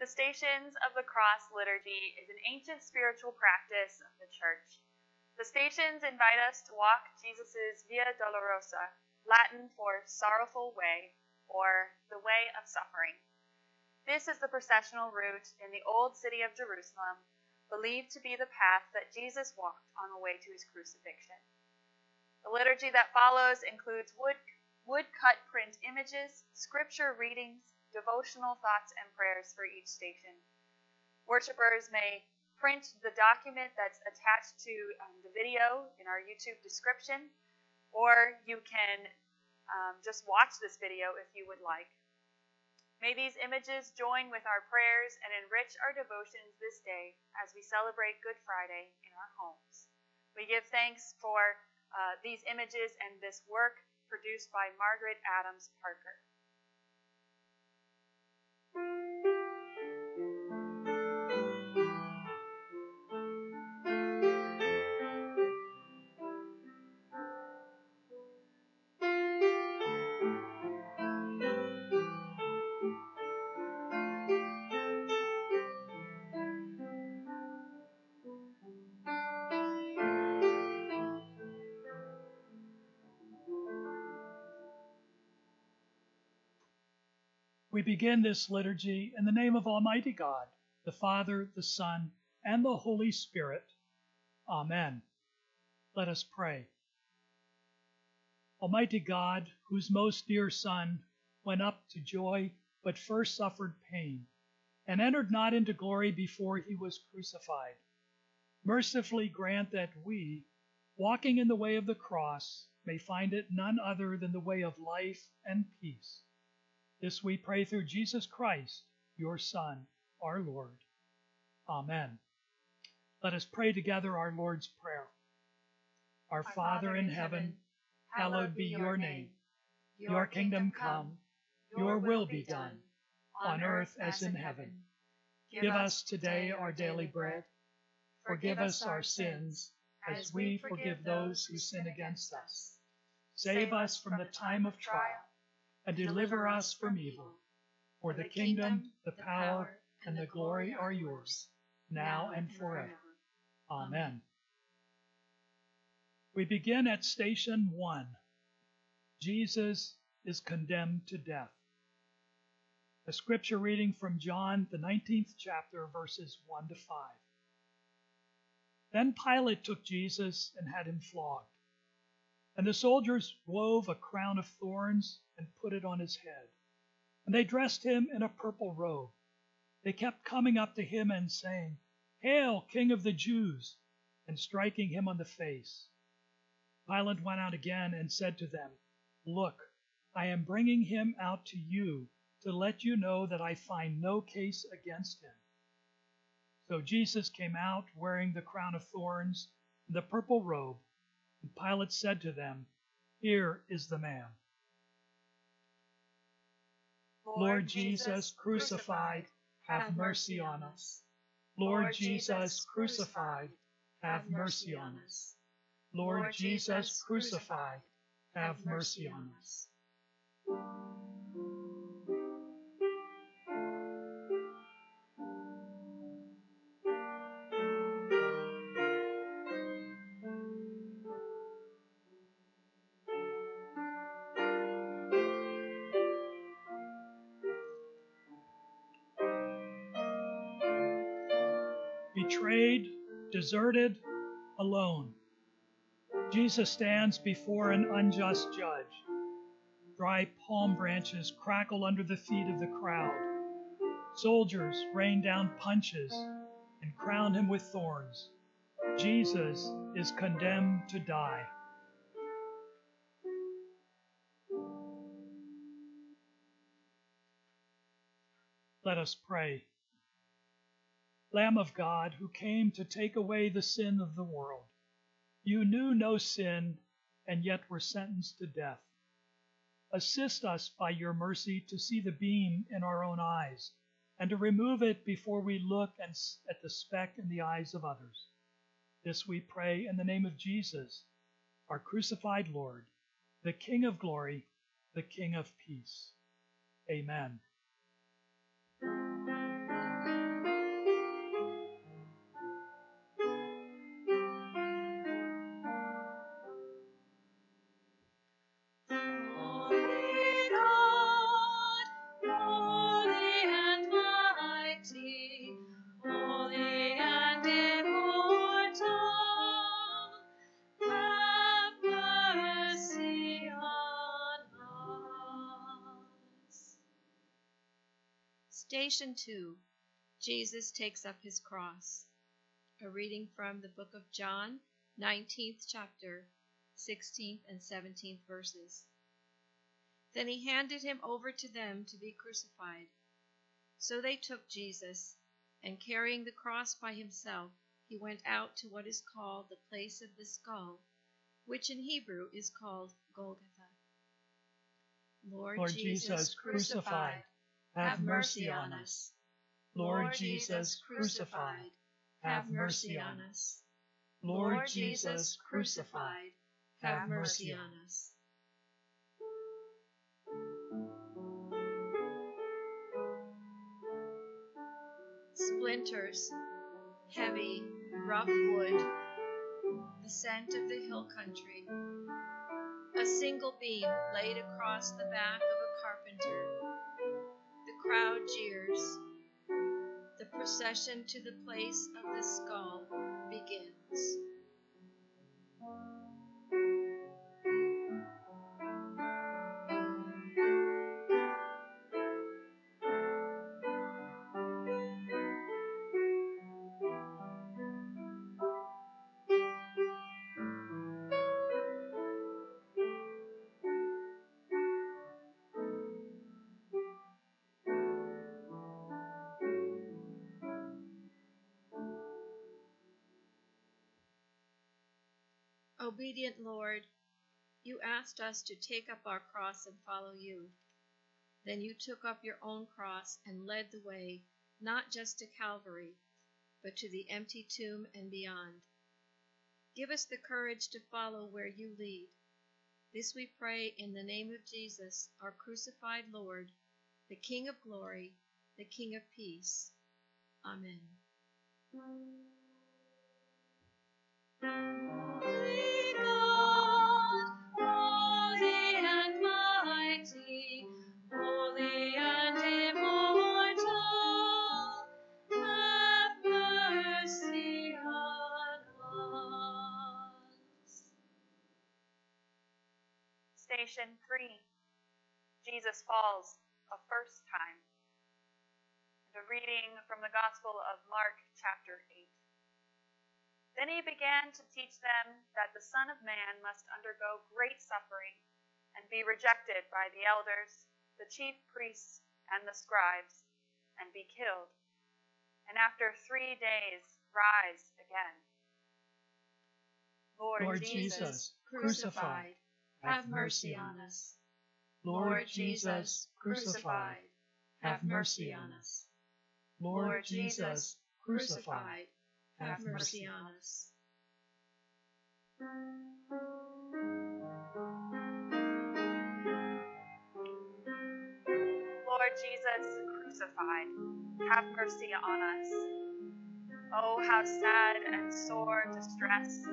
The Stations of the Cross liturgy is an ancient spiritual practice of the Church. The Stations invite us to walk Jesus' Via Dolorosa, Latin for sorrowful way, or the way of suffering. This is the processional route in the old city of Jerusalem, believed to be the path that Jesus walked on the way to his crucifixion. The liturgy that follows includes wood, wood-cut print images, scripture readings, devotional thoughts and prayers for each station. Worshippers may print the document that's attached to um, the video in our YouTube description, or you can um, just watch this video if you would like. May these images join with our prayers and enrich our devotions this day as we celebrate Good Friday in our homes. We give thanks for uh, these images and this work produced by Margaret Adams Parker. Música We begin this liturgy in the name of Almighty God, the Father, the Son, and the Holy Spirit. Amen. Let us pray. Almighty God, whose most dear Son went up to joy, but first suffered pain, and entered not into glory before he was crucified, mercifully grant that we, walking in the way of the cross, may find it none other than the way of life and peace this we pray through Jesus Christ, your Son, our Lord. Amen. Let us pray together our Lord's Prayer. Our, our Father in heaven, hallowed be your name. Your kingdom come, your will be done, on earth as in heaven. Give us today our daily bread. Forgive us our sins, as we forgive those who sin against us. Save us from the time of trial and deliver us from evil. For the kingdom, the power, and the glory are yours, now and forever. Amen. We begin at station one. Jesus is condemned to death. A scripture reading from John, the 19th chapter, verses 1 to 5. Then Pilate took Jesus and had him flogged. And the soldiers wove a crown of thorns and put it on his head. And they dressed him in a purple robe. They kept coming up to him and saying, Hail, King of the Jews! and striking him on the face. Pilate went out again and said to them, Look, I am bringing him out to you to let you know that I find no case against him. So Jesus came out wearing the crown of thorns and the purple robe. And Pilate said to them, Here is the man. Lord Jesus crucified, have mercy on us. Lord Jesus crucified, have mercy on us. Lord Jesus crucified, have mercy on us. Betrayed, deserted, alone. Jesus stands before an unjust judge. Dry palm branches crackle under the feet of the crowd. Soldiers rain down punches and crown him with thorns. Jesus is condemned to die. Let us pray. Lamb of God, who came to take away the sin of the world. You knew no sin and yet were sentenced to death. Assist us by your mercy to see the beam in our own eyes and to remove it before we look at the speck in the eyes of others. This we pray in the name of Jesus, our crucified Lord, the King of glory, the King of peace. Amen. Station 2 Jesus takes up his cross. A reading from the book of John, 19th chapter, 16th and 17th verses. Then he handed him over to them to be crucified. So they took Jesus, and carrying the cross by himself, he went out to what is called the place of the skull, which in Hebrew is called Golgotha. Lord, Lord Jesus, crucified, have mercy on us. Lord Jesus, crucified, have mercy on us. Lord Jesus, crucified, have mercy on us. Splinters, heavy, rough wood, the scent of the hill country. A single beam laid across the back of a carpenter. Crowd jeers. The procession to the place of the skull asked us to take up our cross and follow you. Then you took up your own cross and led the way, not just to Calvary, but to the empty tomb and beyond. Give us the courage to follow where you lead. This we pray in the name of Jesus, our crucified Lord, the King of glory, the King of peace. Amen. Station 3 Jesus falls a first time. And a reading from the Gospel of Mark, chapter 8. Then he began to teach them that the Son of Man must undergo great suffering and be rejected by the elders, the chief priests, and the scribes, and be killed, and after three days rise again. Lord, Lord Jesus, crucified have mercy on us. Lord Jesus, crucified, have mercy on us. Lord Jesus, crucified, have mercy on us. Lord Jesus, crucified, have mercy on us. Oh, how sad and sore distress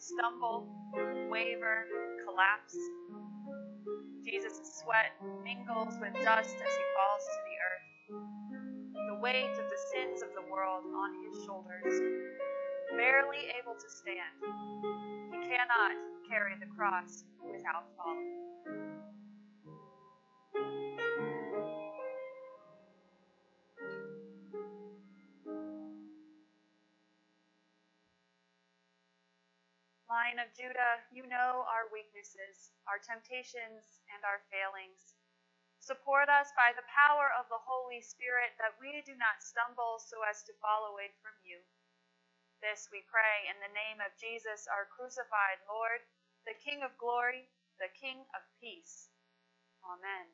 stumble, waver, collapse. Jesus' sweat mingles with dust as he falls to the earth. The weight of the sins of the world on his shoulders. Barely able to stand, he cannot carry the cross without falling. Lion of Judah, you know our weaknesses, our temptations, and our failings. Support us by the power of the Holy Spirit that we do not stumble so as to fall away from you. This we pray in the name of Jesus, our crucified Lord, the King of glory, the King of peace. Amen.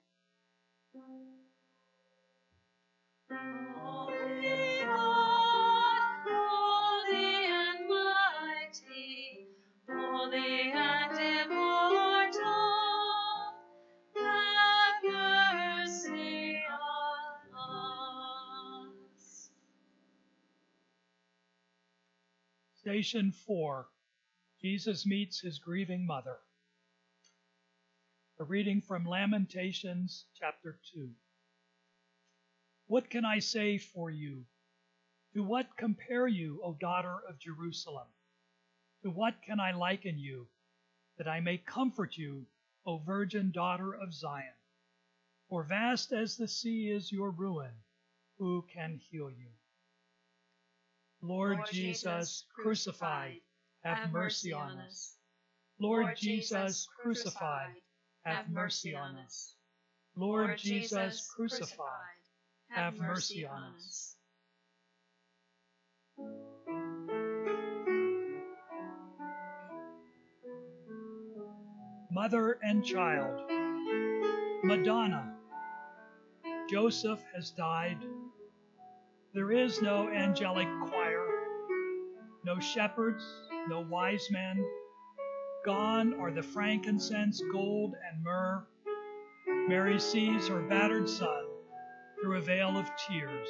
Station 4 Jesus meets his grieving mother. A reading from Lamentations chapter 2. What can I say for you? To what compare you, O daughter of Jerusalem? To what can I liken you, that I may comfort you, O virgin daughter of Zion? For vast as the sea is your ruin, who can heal you? Lord, Lord Jesus, crucified, have mercy on us. Lord Lord Jesus, crucified, have mercy on us. Lord Jesus, crucified, have mercy on us. Mother and child, Madonna, Joseph has died. There is no angelic choir, no shepherds, no wise men. Gone are the frankincense, gold, and myrrh. Mary sees her battered son through a veil of tears.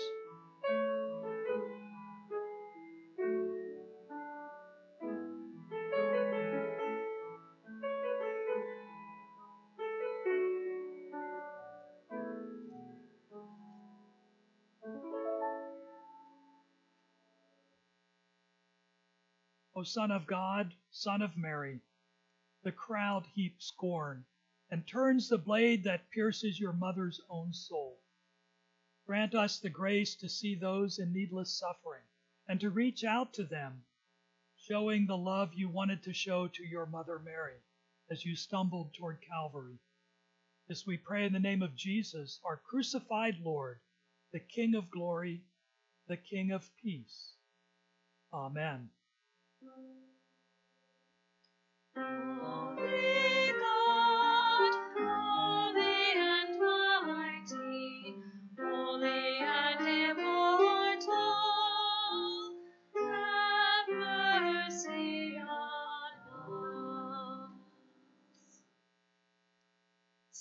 Son of God, Son of Mary, the crowd heaps scorn and turns the blade that pierces your mother's own soul. Grant us the grace to see those in needless suffering and to reach out to them, showing the love you wanted to show to your mother Mary as you stumbled toward Calvary. This we pray in the name of Jesus, our crucified Lord, the King of glory, the King of peace. Amen.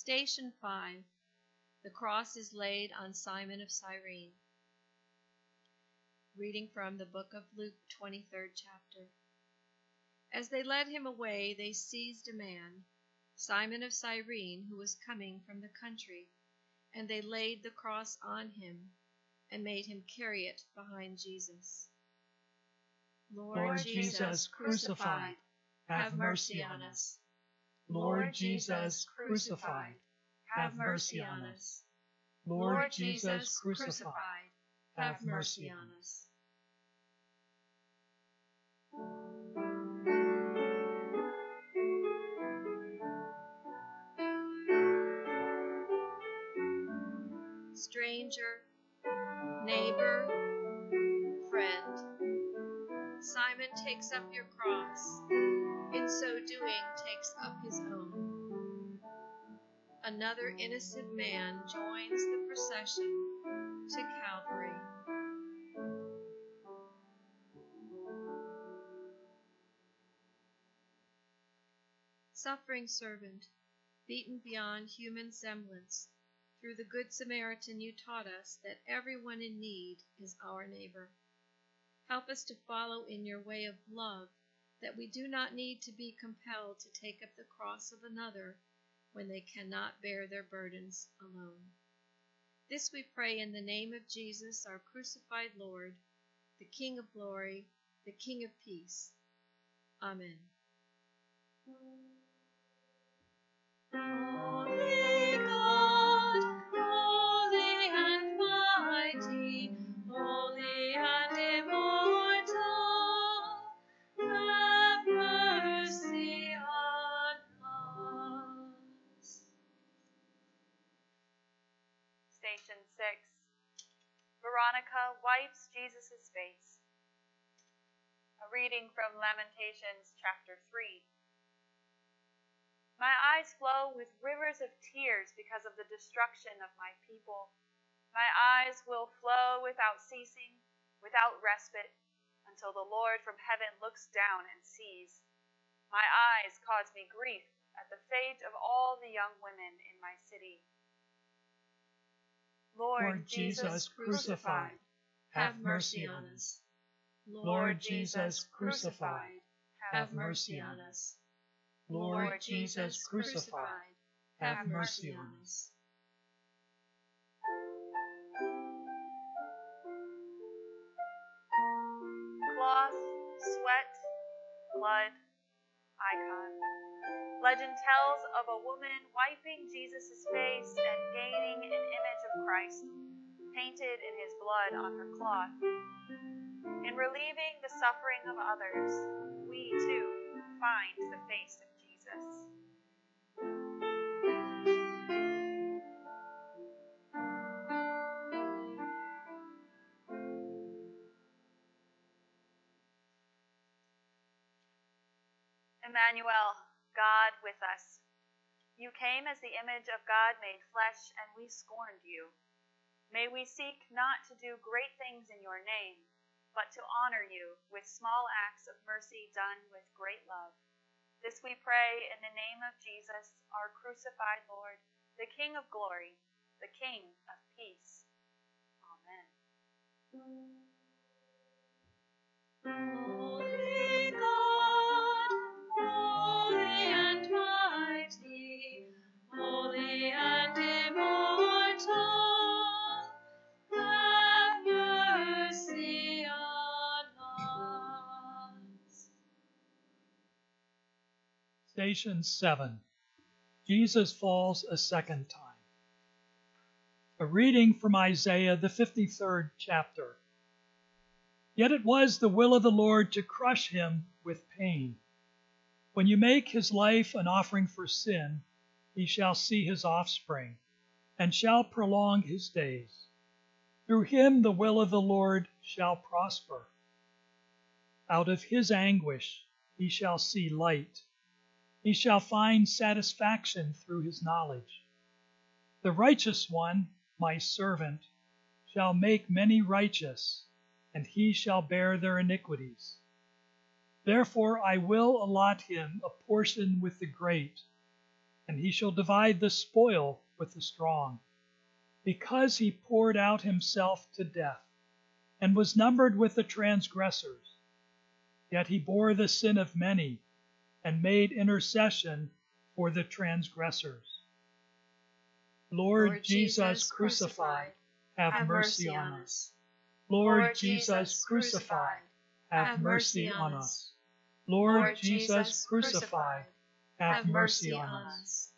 Station 5 The cross is laid on Simon of Cyrene. Reading from the book of Luke, 23rd chapter. As they led him away, they seized a man, Simon of Cyrene, who was coming from the country, and they laid the cross on him and made him carry it behind Jesus. Lord Jesus crucified, have mercy on us. Lord Jesus crucified, have mercy on us. Lord Jesus crucified, have mercy on us. Stranger, neighbor, friend. Simon takes up your cross, in so doing, takes up his own. Another innocent man joins the procession to Calvary. Suffering servant, beaten beyond human semblance, through the Good Samaritan, you taught us that everyone in need is our neighbor. Help us to follow in your way of love, that we do not need to be compelled to take up the cross of another when they cannot bear their burdens alone. This we pray in the name of Jesus, our crucified Lord, the King of glory, the King of peace. Amen. Jesus' face. A reading from Lamentations chapter 3. My eyes flow with rivers of tears because of the destruction of my people. My eyes will flow without ceasing, without respite, until the Lord from heaven looks down and sees. My eyes cause me grief at the fate of all the young women in my city. Lord Jesus crucified, have mercy on us. Lord Jesus crucified, have mercy on us. Lord Jesus crucified, have mercy on us. Cloth, sweat, blood, icon. Legend tells of a woman wiping Jesus' face and gaining an image of Christ, painted in his blood on her cloth. In relieving the suffering of others, we too find the face of Jesus. Emmanuel, God with us. You came as the image of God made flesh, and we scorned you. May we seek not to do great things in your name, but to honor you with small acts of mercy done with great love. This we pray in the name of Jesus, our crucified Lord, the King of glory, the King of peace. Station 7. Jesus falls a second time. A reading from Isaiah, the 53rd chapter. Yet it was the will of the Lord to crush him with pain. When you make his life an offering for sin, he shall see his offspring, and shall prolong his days. Through him the will of the Lord shall prosper. Out of his anguish he shall see light. He shall find satisfaction through his knowledge. The righteous one, my servant, shall make many righteous, and he shall bear their iniquities. Therefore I will allot him a portion with the great, and he shall divide the spoil with the strong, because he poured out himself to death, and was numbered with the transgressors. Yet he bore the sin of many, and made intercession for the transgressors. Lord, Jesus crucified, have, mercy on us. Lord Jesus crucified, have mercy on us. Lord Jesus crucified, have mercy on us.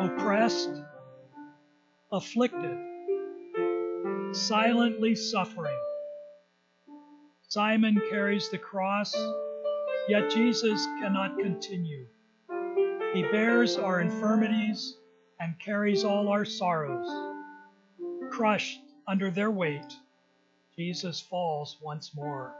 Oppressed, afflicted, silently suffering. Simon carries the cross, yet Jesus cannot continue. He bears our infirmities and carries all our sorrows. Crushed under their weight, Jesus falls once more.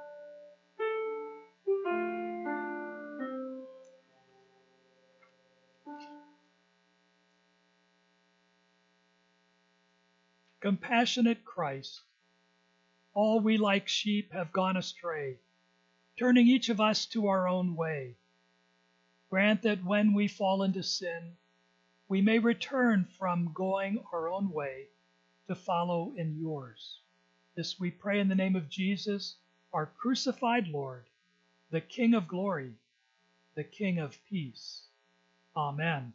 Compassionate Christ, all we like sheep have gone astray, turning each of us to our own way. Grant that when we fall into sin, we may return from going our own way to follow in yours. This we pray in the name of Jesus, our crucified Lord, the King of glory, the King of peace. Amen.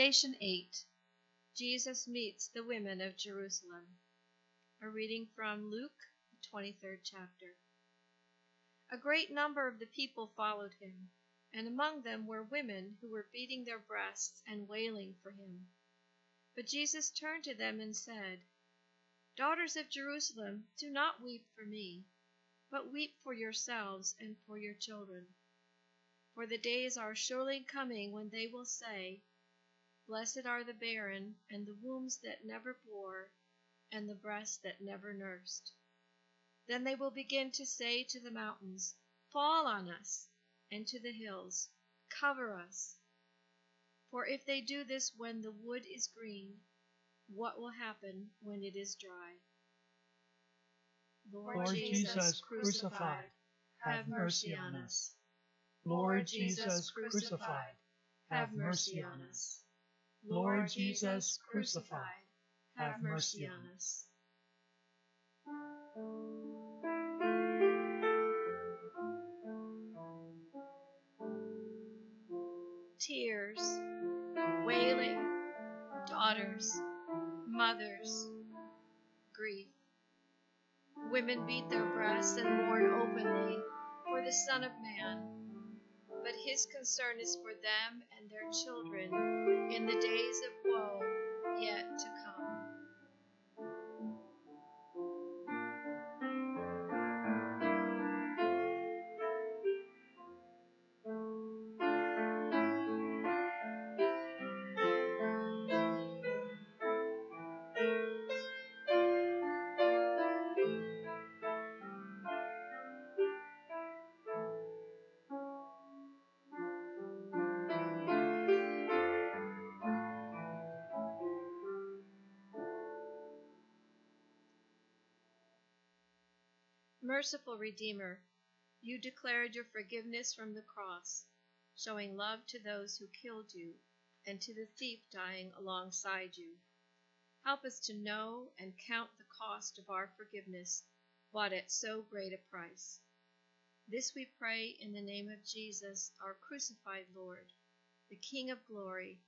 Station 8 Jesus meets the women of Jerusalem. A reading from Luke, the 23rd chapter. A great number of the people followed him and among them were women who were beating their breasts and wailing for him. But Jesus turned to them and said, Daughters of Jerusalem, do not weep for me, but weep for yourselves and for your children. For the days are surely coming when they will say, Blessed are the barren, and the wombs that never bore, and the breasts that never nursed. Then they will begin to say to the mountains, Fall on us and to the hills, Cover us. For if they do this when the wood is green, what will happen when it is dry? Lord Jesus crucified, have mercy on us. Lord Jesus crucified, have mercy on us. Lord Jesus crucified, have mercy on us. Tears, wailing, daughters, mothers, grief. Women beat their breasts and mourn openly for the Son of Man but his concern is for them and their children in the days of woe yet to come. Merciful Redeemer, you declared your forgiveness from the cross, showing love to those who killed you and to the thief dying alongside you. Help us to know and count the cost of our forgiveness, bought at so great a price. This we pray in the name of Jesus, our crucified Lord, the King of glory,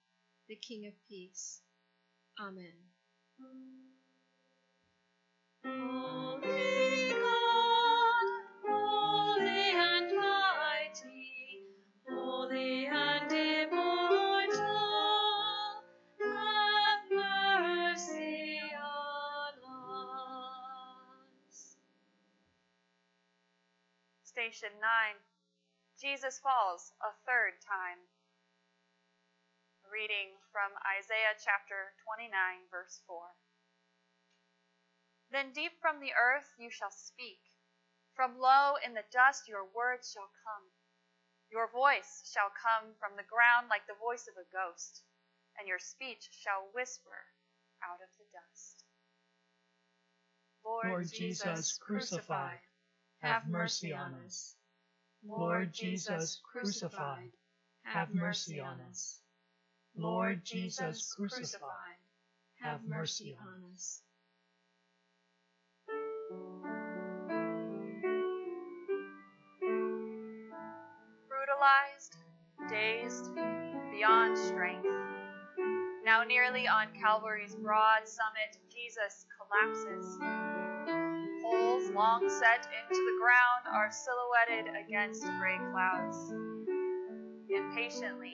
the King of peace. Amen. Jesus falls a third time. Reading from Isaiah chapter 29, verse 4. Then deep from the earth you shall speak. From low in the dust your words shall come. Your voice shall come from the ground like the voice of a ghost, and your speech shall whisper out of the dust. Lord Jesus crucified, have mercy on us. Lord Jesus crucified, have mercy on us. Lord Jesus crucified, have mercy on us. brutalized, dazed, beyond strength. Now, nearly on Calvary's broad summit, Jesus collapses. Holes long set into the ground are silhouetted against gray clouds. Impatiently,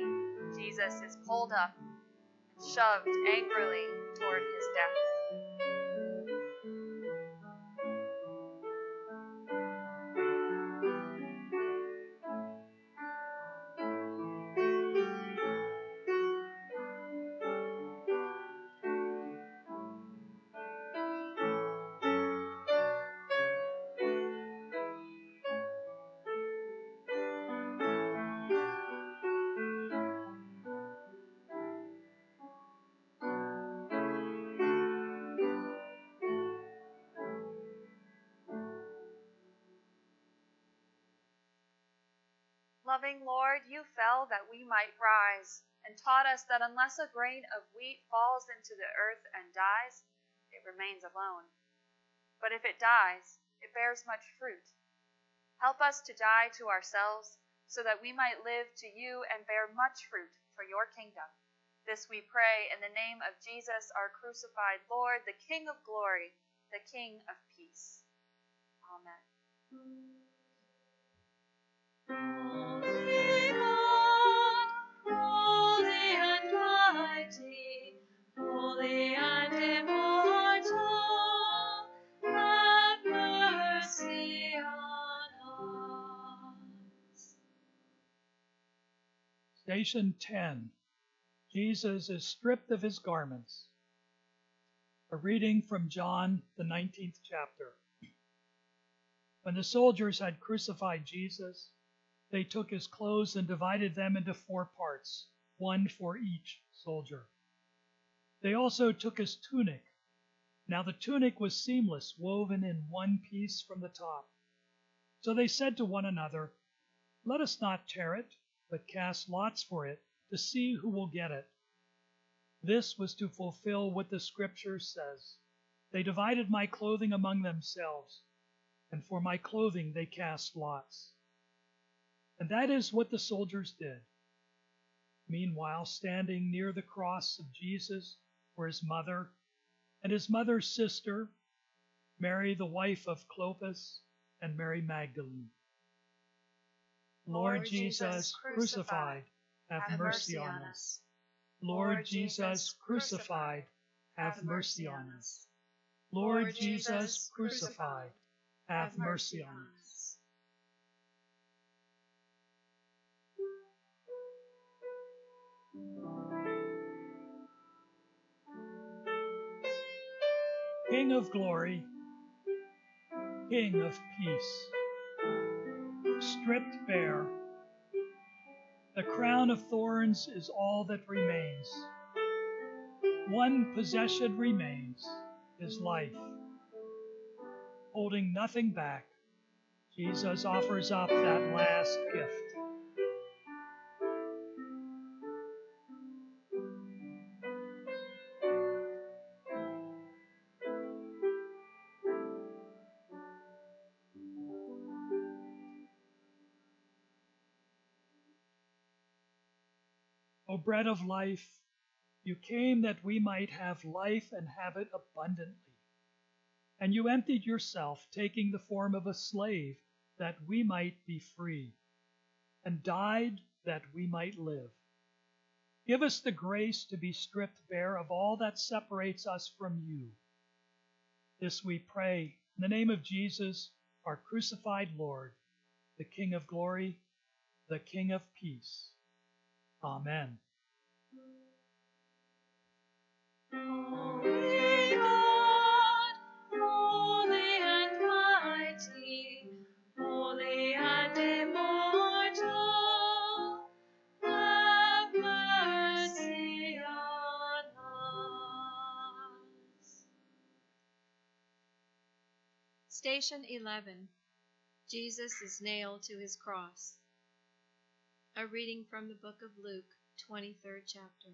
Jesus is pulled up and shoved angrily toward his death. Loving Lord, you fell that we might rise, and taught us that unless a grain of wheat falls into the earth and dies, it remains alone. But if it dies, it bears much fruit. Help us to die to ourselves, so that we might live to you and bear much fruit for your kingdom. This we pray in the name of Jesus, our crucified Lord, the King of glory, the King of Station 10. Jesus is stripped of his garments. A reading from John, the 19th chapter. When the soldiers had crucified Jesus, they took his clothes and divided them into four parts, one for each soldier. They also took his tunic. Now the tunic was seamless, woven in one piece from the top. So they said to one another, Let us not tear it, but cast lots for it to see who will get it. This was to fulfill what the scripture says. They divided my clothing among themselves, and for my clothing they cast lots. And that is what the soldiers did. Meanwhile, standing near the cross of Jesus were his mother and his mother's sister, Mary, the wife of Clopas, and Mary Magdalene. Lord Jesus crucified, have mercy on us. Lord Jesus crucified, have mercy on us. Lord Jesus crucified, have mercy on us. King of glory, King of peace, stripped bare, the crown of thorns is all that remains. One possession remains, his life. Holding nothing back, Jesus offers up that last gift. Bread of life, you came that we might have life and have it abundantly. And you emptied yourself, taking the form of a slave, that we might be free, and died that we might live. Give us the grace to be stripped bare of all that separates us from you. This we pray in the name of Jesus, our crucified Lord, the King of glory, the King of peace. Amen. Station 11 Jesus is nailed to his cross. A reading from the book of Luke, 23rd chapter.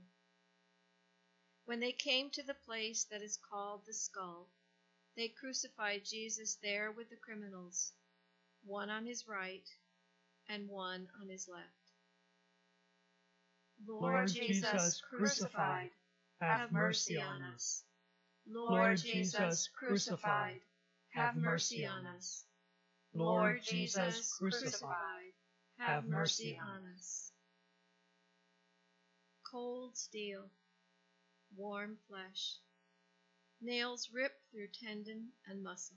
When they came to the place that is called the skull, they crucified Jesus there with the criminals, one on his right and one on his left. Lord Jesus crucified, have mercy on us. Lord Jesus crucified, have mercy on us. Lord Jesus crucified, have mercy on us. Cold steel, warm flesh, nails rip through tendon and muscle.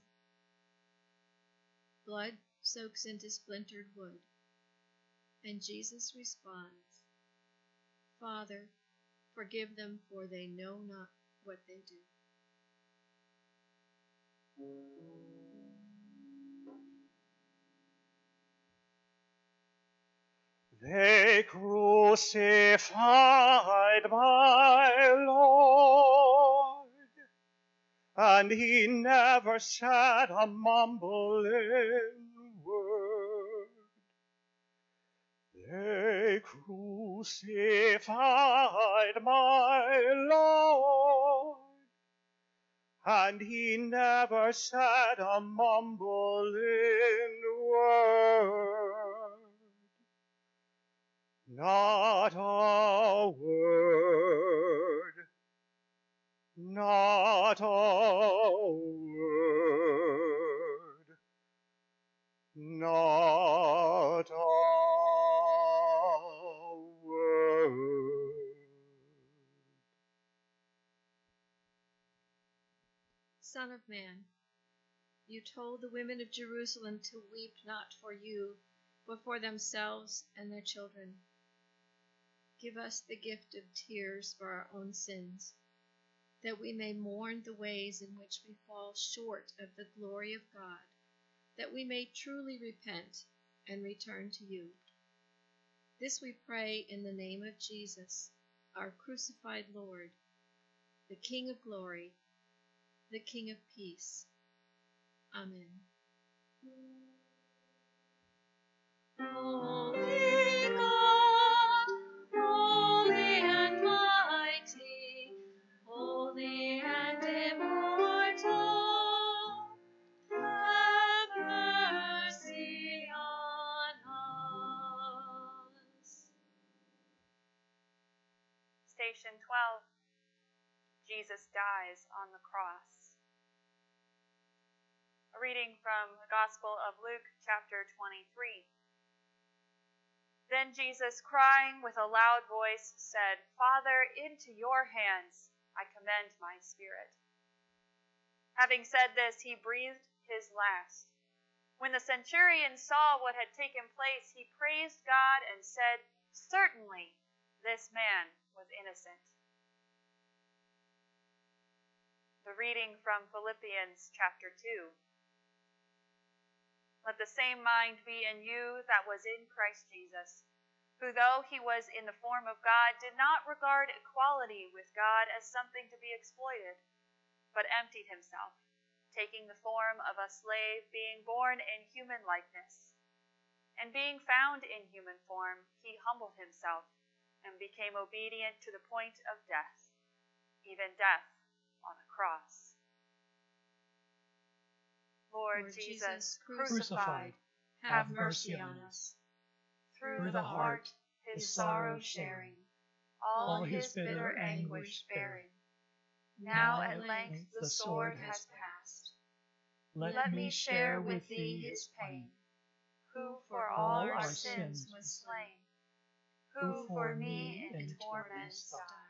Blood soaks into splintered wood, and Jesus responds, Father, forgive them, for they know not what they do. They crucified my Lord, and he never said a mumbling word. They crucified my Lord, and he never said a mumbling word. Not a word, not a word, not a word. Son of man, you told the women of Jerusalem to weep not for you, but for themselves and their children. Give us the gift of tears for our own sins, that we may mourn the ways in which we fall short of the glory of God, that we may truly repent and return to you. This we pray in the name of Jesus, our crucified Lord, the King of glory, the King of peace. Amen. Holy Jesus dies on the cross. A reading from the Gospel of Luke, chapter 23. Then Jesus, crying with a loud voice, said, Father, into your hands I commend my spirit. Having said this, he breathed his last. When the centurion saw what had taken place, he praised God and said, Certainly this man was innocent. The reading from Philippians chapter 2. Let the same mind be in you that was in Christ Jesus, who, though he was in the form of God, did not regard equality with God as something to be exploited, but emptied himself, taking the form of a slave, being born in human likeness. And being found in human form, he humbled himself and became obedient to the point of death, even death cross. Lord, Jesus, crucified, have mercy on us. Through, the heart, his sorrow sharing, all his bitter anguish bearing. Now at length the sword has passed. Let, me share with thee his pain, Who for all our sins sins was slain, who for me in torments died.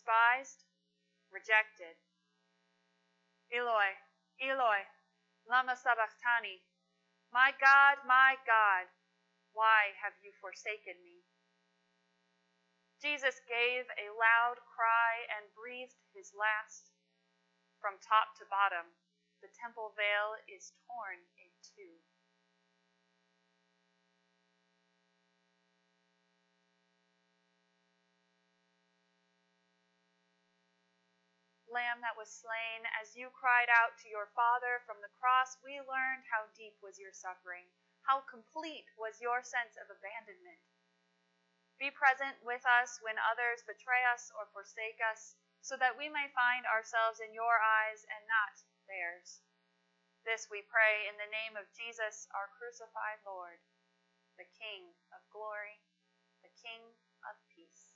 Despised, rejected. Eloi, Eloi, lama sabachthani. My God, my God, why have you forsaken me? Jesus gave a loud cry and breathed his last. From top to bottom, the temple veil is torn in two. Lamb that was slain, as you cried out to your Father from the cross, we learned how deep was your suffering, how complete was your sense of abandonment. Be present with us when others betray us or forsake us, so that we may find ourselves in your eyes and not theirs. This we pray in the name of Jesus, our crucified Lord, the King of glory, the King of peace.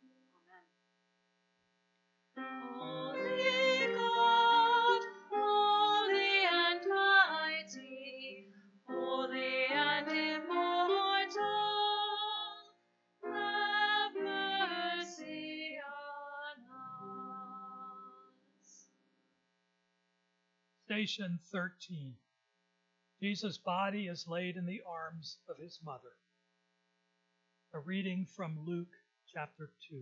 Amen. Holy God, holy and mighty, holy and immortal, have mercy on us. Station 13. Jesus' body is laid in the arms of his mother. A reading from Luke chapter 2.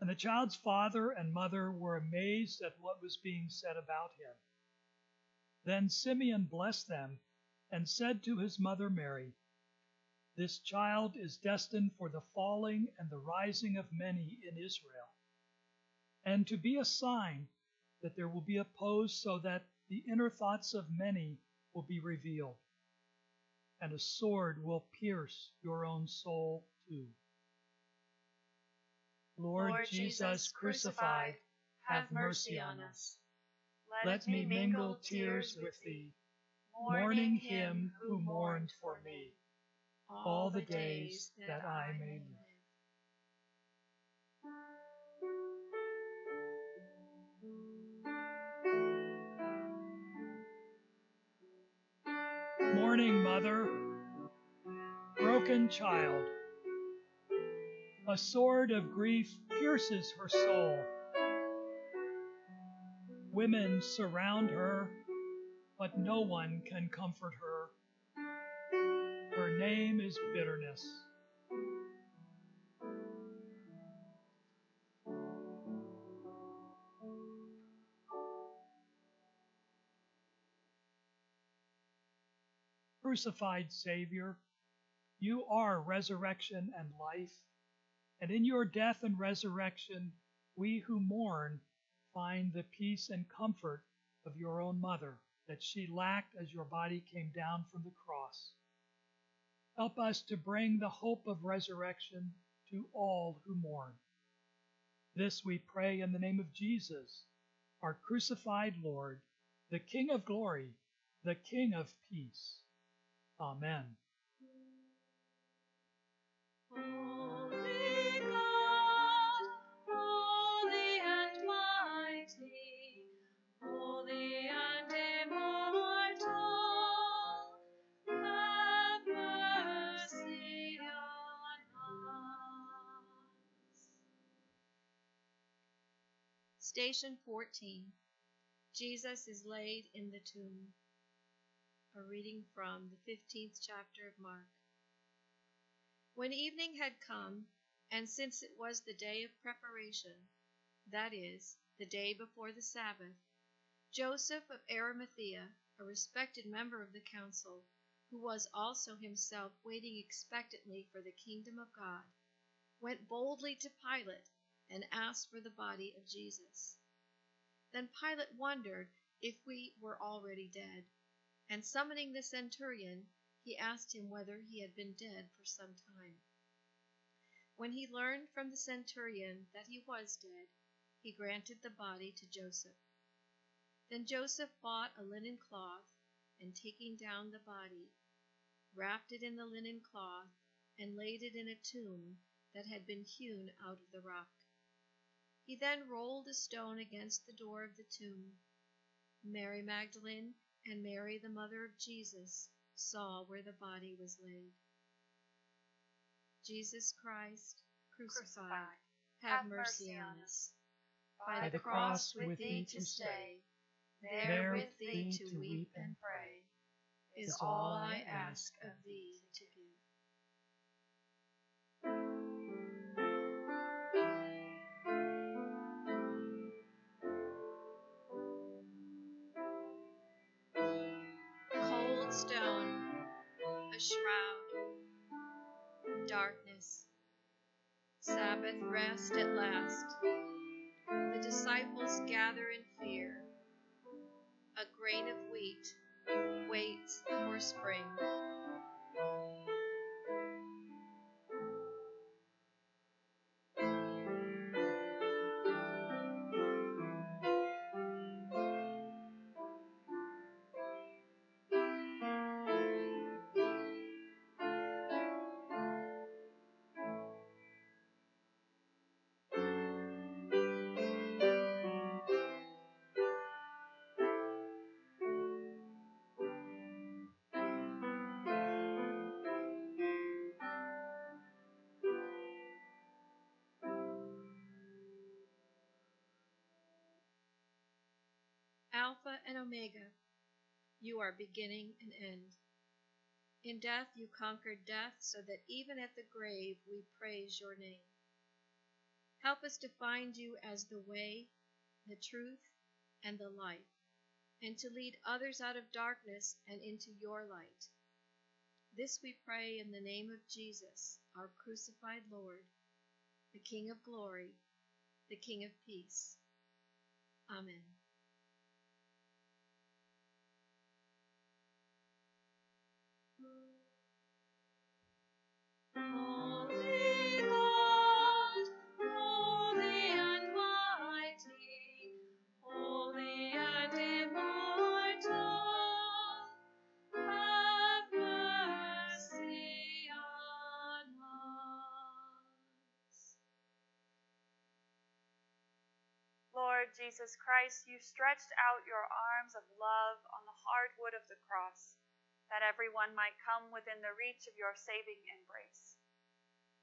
And the child's father and mother were amazed at what was being said about him. Then Simeon blessed them and said to his mother Mary, This child is destined for the falling and the rising of many in Israel, and to be a sign that there will be opposed so that the inner thoughts of many will be revealed, and a sword will pierce your own soul too. Lord, Jesus crucified, have mercy on us. Let, Let me mingle tears with thee, mourning him who mourned for me, all the days that I may live. Mourning mother, broken child, a sword of grief pierces her soul. Women surround her, but no one can comfort her. Her name is bitterness. Crucified Savior, you are resurrection and life, and in your death and resurrection, we who mourn find the peace and comfort of your own mother that she lacked as your body came down from the cross. Help us to bring the hope of resurrection to all who mourn. This we pray in the name of Jesus, our crucified Lord, the King of glory, the King of peace. Amen. Station 14 Jesus is laid in the tomb. A reading from the 15th chapter of Mark. When evening had come, and since it was the day of preparation, that is, the day before the Sabbath, Joseph of Arimathea, a respected member of the council, who was also himself waiting expectantly for the kingdom of God, went boldly to Pilate and asked for the body of Jesus. Then Pilate wondered if we were already dead, and summoning the centurion, he asked him whether he had been dead for some time. When he learned from the centurion that he was dead, he granted the body to Joseph. Then Joseph bought a linen cloth, and taking down the body, wrapped it in the linen cloth, and laid it in a tomb that had been hewn out of the rock. He then rolled a stone against the door of the tomb. Mary Magdalene and Mary, the mother of Joses, saw where the body was laid. Jesus Christ, crucified, Crucified, have mercy on us. By the cross with thee to stay, there there with with thee thee to to weep weep and and pray, is is all all I I ask ask of thee to give. Stone, a shroud, darkness, Sabbath rest at last. The disciples gather in fear. A grain of wheat waits for spring. Beginning and end. In death you conquered death, so that even at the grave we praise your name. Help us to find you as the way, the truth, and the life, and to lead others out of darkness and into your light. This we pray in the name of Jesus, our crucified Lord, the King of glory, the King of peace. Amen. Lord Jesus Christ, you stretched out your arms of love on the hard wood of the cross, that everyone might come within the reach of your saving embrace.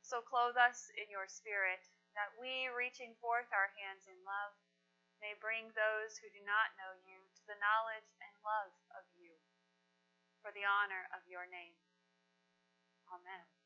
So clothe us in your spirit, that we, reaching forth our hands in love, may bring those who do not know you to the knowledge and love of you, for the honor of your name. Amen.